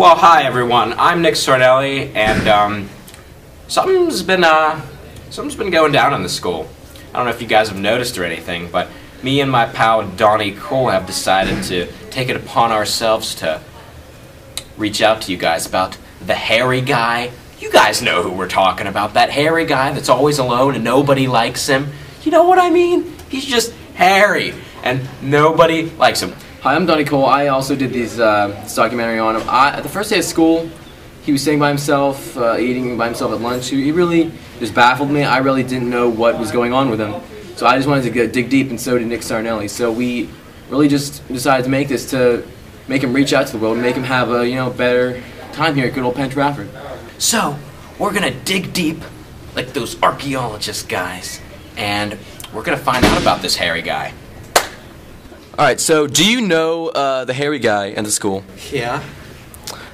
Well, hi everyone. I'm Nick Sardelli, and um, something's been uh, something's been going down in the school. I don't know if you guys have noticed or anything, but me and my pal Donnie Cole have decided to take it upon ourselves to reach out to you guys about the hairy guy. You guys know who we're talking about. That hairy guy that's always alone and nobody likes him. You know what I mean? He's just hairy, and nobody likes him. Hi, I'm Donnie Cole. I also did this, uh, this documentary on him. I, at the first day of school, he was sitting by himself, uh, eating by himself at lunch. He, he really just baffled me. I really didn't know what was going on with him. So I just wanted to go dig deep, and so did Nick Sarnelli. So we really just decided to make this to make him reach out to the world and make him have a you know better time here at good old Penn Trafford. So, we're gonna dig deep, like those archaeologist guys, and we're gonna find out about this hairy guy. All right. So do you know uh, the hairy guy in the school? Yeah.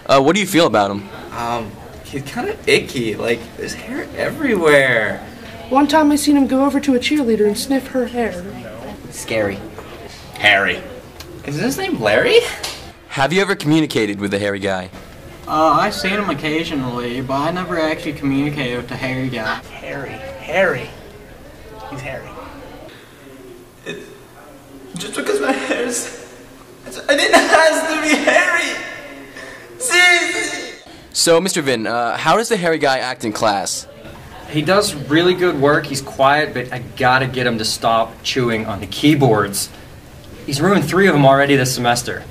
Uh, what do you feel about him? Um, he's kind of icky. Like, there's hair everywhere. One time I seen him go over to a cheerleader and sniff her hair. Scary. Harry. Is his name Larry? Have you ever communicated with the hairy guy? Uh, I seen him occasionally, but I never actually communicated with the hairy guy. Harry. Harry. He's Harry. Just because my hair's. I didn't have to be hairy! See? So, Mr. Vin, uh, how does the hairy guy act in class? He does really good work. He's quiet, but I gotta get him to stop chewing on the keyboards. He's ruined three of them already this semester.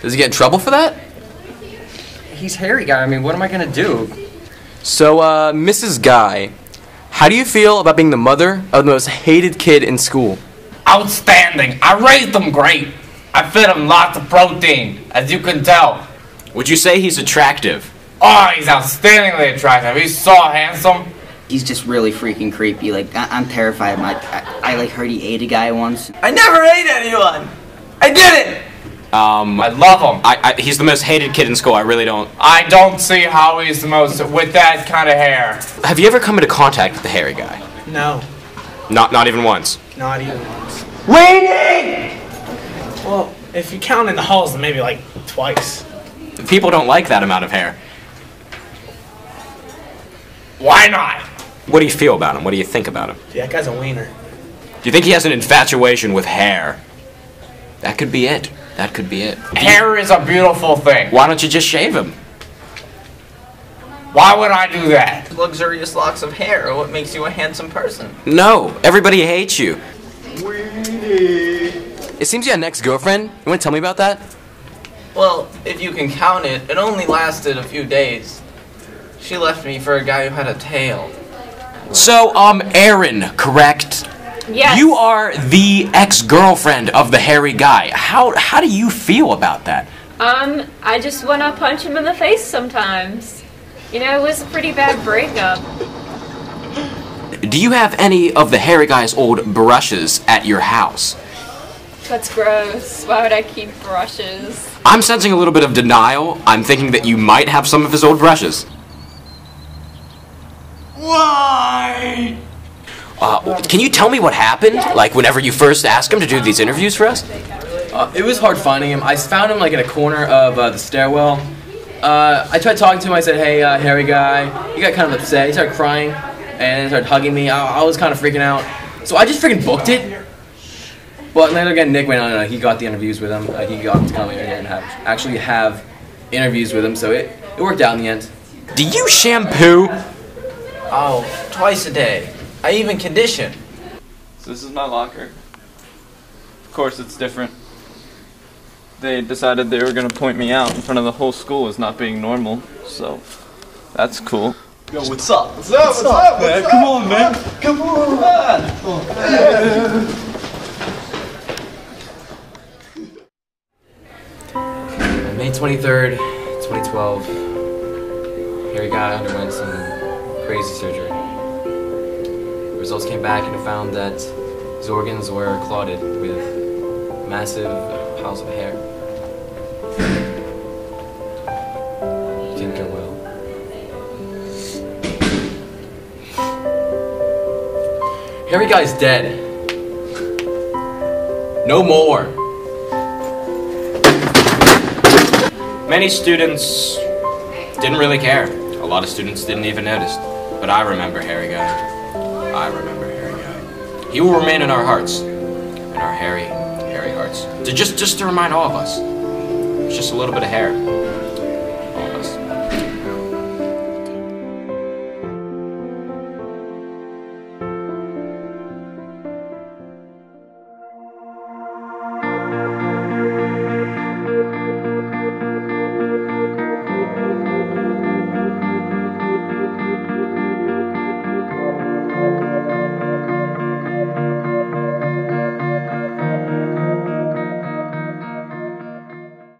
Does he get in trouble for that? He's hairy guy. I mean, what am I gonna do? So, uh, Mrs. Guy, how do you feel about being the mother of the most hated kid in school? Outstanding. I raised him great. I fed him lots of protein, as you can tell. Would you say he's attractive? Oh, he's outstandingly attractive. He's so handsome. He's just really freaking creepy. Like I- I'm terrified. of him. I, I, I like heard he ate a guy once. I never ate anyone! I didn't! Um, I love him. I, I, he's the most hated kid in school. I really don't. I don't see how he's the most with that kind of hair. Have you ever come into contact with the hairy guy? No, Not, not even once. not even once. Waiting! Well, if you count in the halls, then maybe like twice. People don't like that amount of hair. Why not? What do you feel about him? What do you think about him? Dude, that guy's a wiener. Do you think he has an infatuation with hair? That could be it. That could be it. Hair is a beautiful thing. Why don't you just shave him? Why would I do that? Luxurious locks of hair are what makes you a handsome person. No, everybody hates you. It seems you had an ex-girlfriend. You want to tell me about that? Well, if you can count it, it only lasted a few days. She left me for a guy who had a tail. So, um, Aaron, correct? Yes. You are the ex-girlfriend of the hairy guy. How how do you feel about that? Um, I just want to punch him in the face sometimes. You know, it was a pretty bad breakup. Do you have any of the hairy guy's old brushes at your house? That's gross. Why would I keep brushes? I'm sensing a little bit of denial. I'm thinking that you might have some of his old brushes. Why? Uh, can you tell me what happened? Like whenever you first asked him to do these interviews for us? Uh, it was hard finding him. I found him like in a corner of uh, the stairwell. Uh, I tried talking to him. I said, "Hey, uh, hairy guy." He got kind of upset. He started crying and he started hugging me. I, I was kind of freaking out. So I just freaking booked it. But later again, Nick went on. and he got the interviews with him. Uh, he got to come here and have actually have interviews with him. So it it worked out in the end. Do you shampoo? Oh, twice a day. I even condition. So this is my locker. Of course, it's different. They decided they were gonna point me out in front of the whole school as not being normal, so that's cool. Yo, what's up? What's up? What's, up, man? Come on, man. Come on. May 23rd, 2012, Harry guy underwent some crazy surgery. The results came back and it found that his organs were clotted with massive piles of hair. Harry guy's dead. No more. Many students didn't really care. A lot of students didn't even notice. But I remember Harry Guy. I remember Harry Guy. He will remain in our hearts. In our hairy, hairy hearts. To just, just to remind all of us. It's just a little bit of hair.